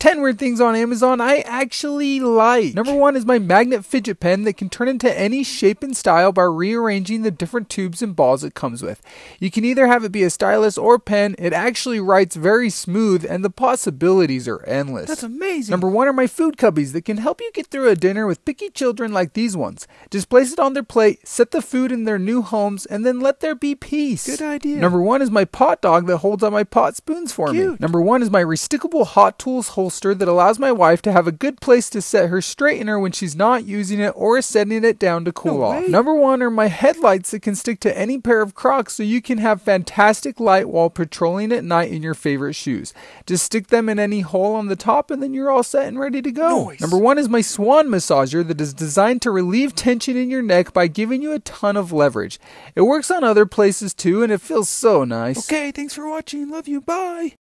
10 weird things on Amazon I actually like. Number one is my magnet fidget pen that can turn into any shape and style by rearranging the different tubes and balls it comes with. You can either have it be a stylus or pen. It actually writes very smooth and the possibilities are endless. That's amazing. Number one are my food cubbies that can help you get through a dinner with picky children like these ones. Just place it on their plate, set the food in their new homes, and then let there be peace. Good idea. Number one is my pot dog that holds on my pot spoons for me. Number one is my restickable Hot Tools holster that allows my wife to have a good place to set her straightener when she's not using it or setting it down to cool No off. Number one are my headlights that can stick to any pair of Crocs so you can have fantastic light while patrolling at night in your favorite shoes. Just stick them in any hole on the top and then you're all set and ready to go. Nice. Number one is my Swan massager that is designed to relieve tension in your neck by giving you a ton of leverage. It works on other places too and it feels so nice. Okay, thanks for watching. Love you. Bye.